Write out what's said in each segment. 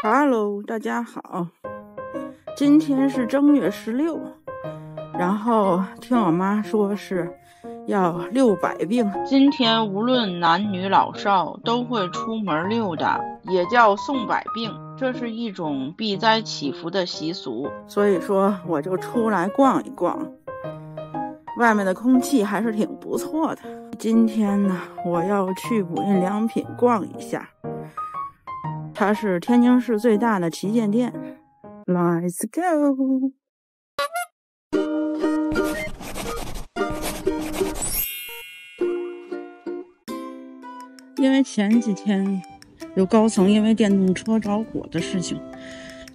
Hello，大家好，今天是正月十六，然后听我妈说是要六百病。今天无论男女老少都会出门溜达，也叫送百病，这是一种避灾祈福的习俗。所以说我就出来逛一逛，外面的空气还是挺不错的。今天呢，我要去无印良品逛一下。它是天津市最大的旗舰店，Let's go！因为前几天有高层因为电动车着火的事情，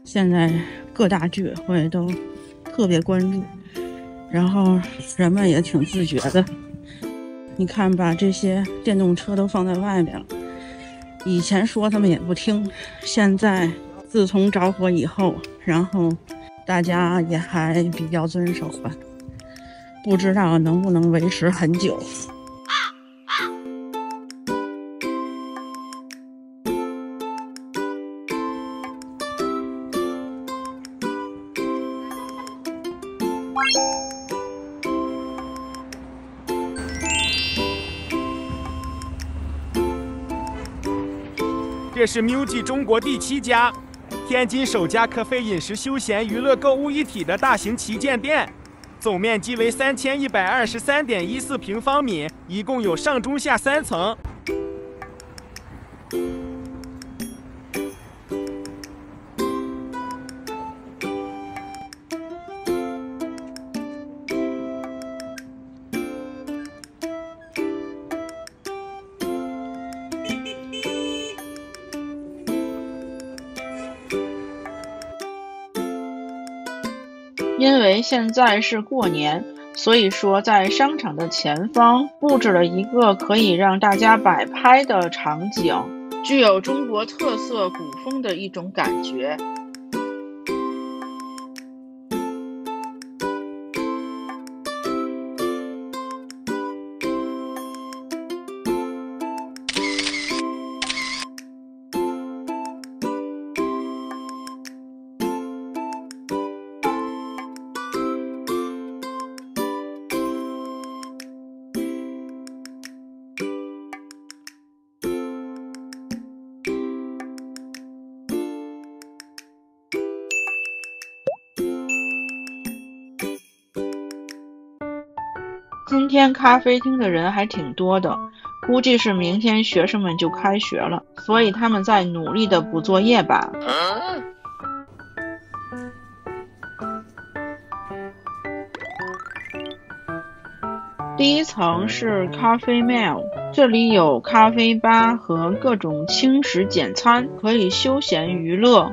现在各大居委会都特别关注，然后人们也挺自觉的。你看，把这些电动车都放在外面了。以前说他们也不听，现在自从着火以后，然后大家也还比较遵守吧，不知道能不能维持很久。这是 MUJI 中国第七家，天津首家可非饮食休闲娱乐购物一体的大型旗舰店，总面积为三千一百二十三点一四平方米，一共有上中下三层。因为现在是过年，所以说在商场的前方布置了一个可以让大家摆拍的场景，具有中国特色古风的一种感觉。今天咖啡厅的人还挺多的，估计是明天学生们就开学了，所以他们在努力的补作业吧。第一层是咖啡 Mall，这里有咖啡吧和各种轻食简餐，可以休闲娱乐。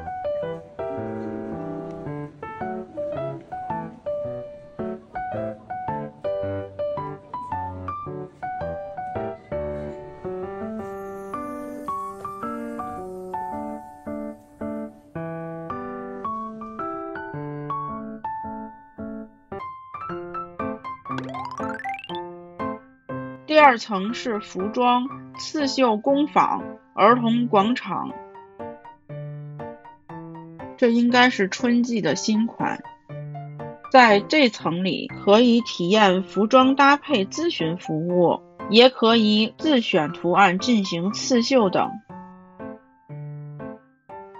二层是服装、刺绣工坊、儿童广场，这应该是春季的新款。在这层里可以体验服装搭配咨询服务，也可以自选图案进行刺绣等。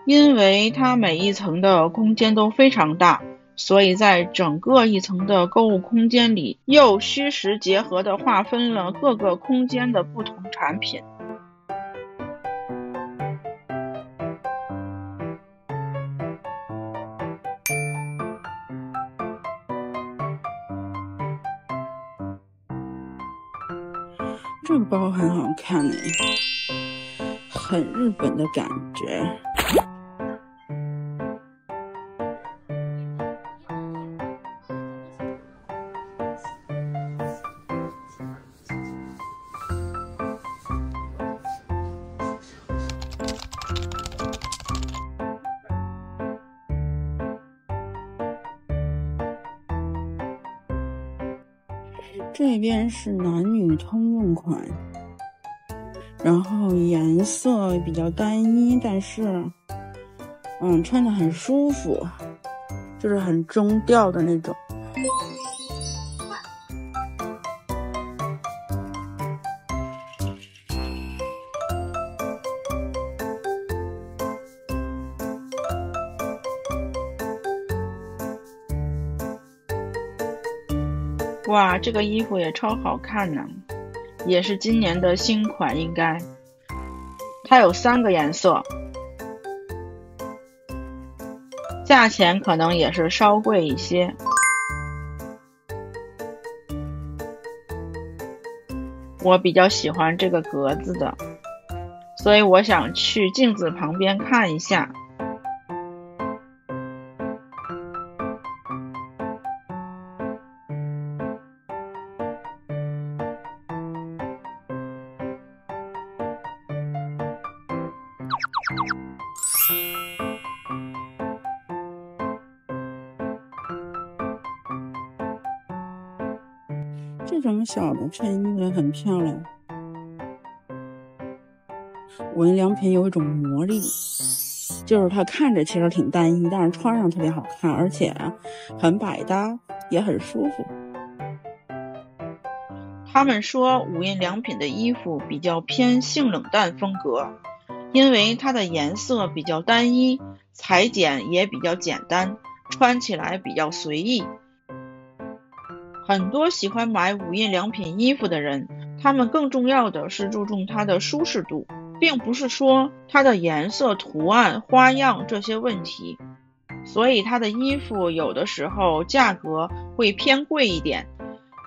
因为它每一层的空间都非常大。所以在整个一层的购物空间里，又虚实结合的划分了各个空间的不同产品。这个包很好看呢，很日本的感觉。这边是男女通用款，然后颜色比较单一，但是嗯，穿着很舒服，就是很中调的那种。哇，这个衣服也超好看呢，也是今年的新款，应该。它有三个颜色，价钱可能也是稍贵一些。我比较喜欢这个格子的，所以我想去镜子旁边看一下。这种小的衬衣也很漂亮。无印良品有一种魔力，就是它看着其实挺单一，但是穿上特别好看，而且很百搭，也很舒服。他们说无印良品的衣服比较偏性冷淡风格，因为它的颜色比较单一，裁剪也比较简单，穿起来比较随意。很多喜欢买无印良品衣服的人，他们更重要的是注重它的舒适度，并不是说它的颜色、图案、花样这些问题。所以它的衣服有的时候价格会偏贵一点，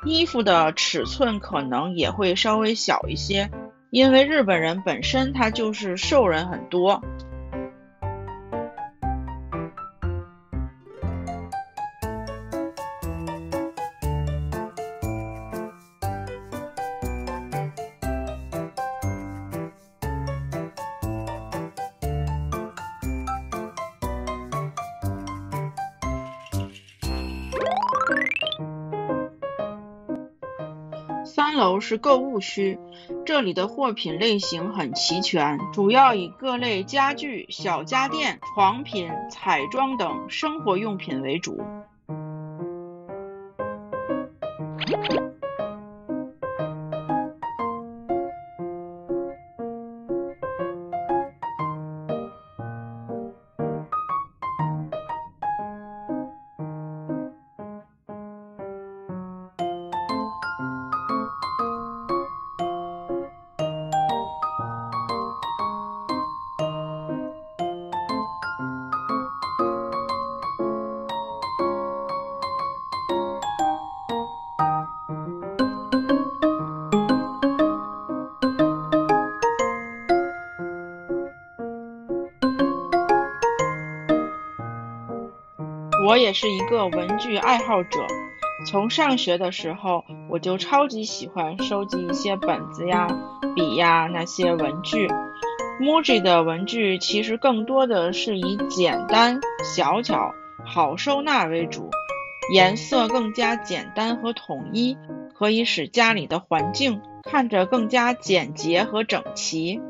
衣服的尺寸可能也会稍微小一些，因为日本人本身他就是瘦人很多。三楼是购物区，这里的货品类型很齐全，主要以各类家具、小家电、床品、彩妆等生活用品为主。我也是一个文具爱好者，从上学的时候我就超级喜欢收集一些本子呀、笔呀那些文具。MUJI 的文具其实更多的是以简单、小巧、好收纳为主，颜色更加简单和统一，可以使家里的环境看着更加简洁和整齐。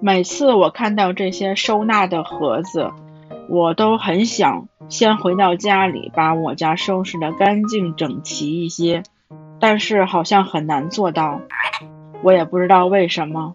每次我看到这些收纳的盒子，我都很想先回到家里，把我家收拾的干净整齐一些，但是好像很难做到，我也不知道为什么。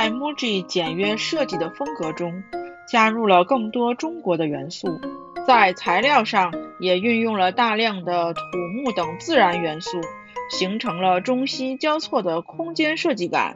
在 MUJI 简约设计的风格中，加入了更多中国的元素，在材料上也运用了大量的土木等自然元素，形成了中西交错的空间设计感。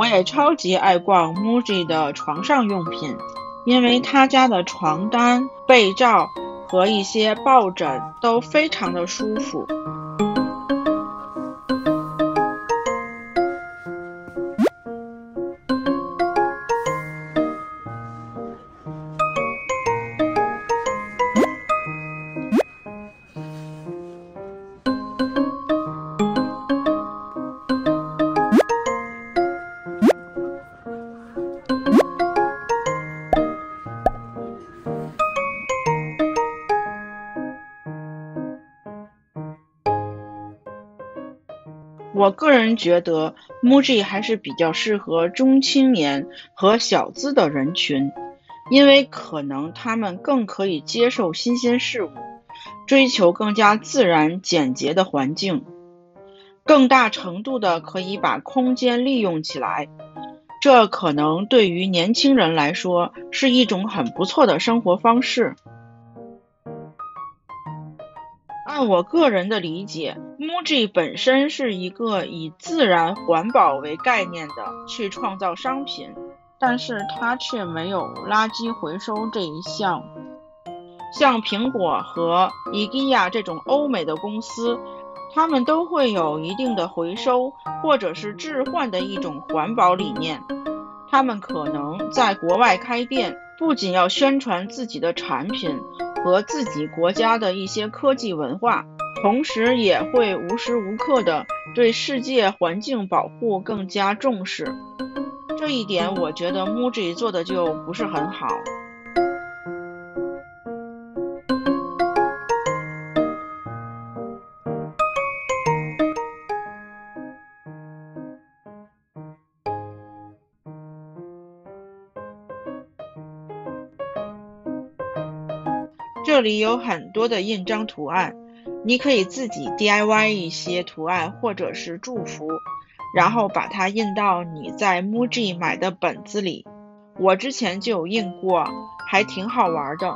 我也超级爱逛 MUJI 的床上用品，因为他家的床单、被罩和一些抱枕都非常的舒服。我个人觉得，MUJI 还是比较适合中青年和小资的人群，因为可能他们更可以接受新鲜事物，追求更加自然简洁的环境，更大程度的可以把空间利用起来。这可能对于年轻人来说是一种很不错的生活方式。按我个人的理解，MUJI 本身是一个以自然环保为概念的去创造商品，但是它却没有垃圾回收这一项。像苹果和 IKEA 这种欧美的公司，他们都会有一定的回收或者是置换的一种环保理念。他们可能在国外开店，不仅要宣传自己的产品。和自己国家的一些科技文化，同时也会无时无刻的对世界环境保护更加重视。这一点，我觉得 MUJI 做的就不是很好。这里有很多的印章图案，你可以自己 DIY 一些图案或者是祝福，然后把它印到你在 MUJI 买的本子里。我之前就有印过，还挺好玩的。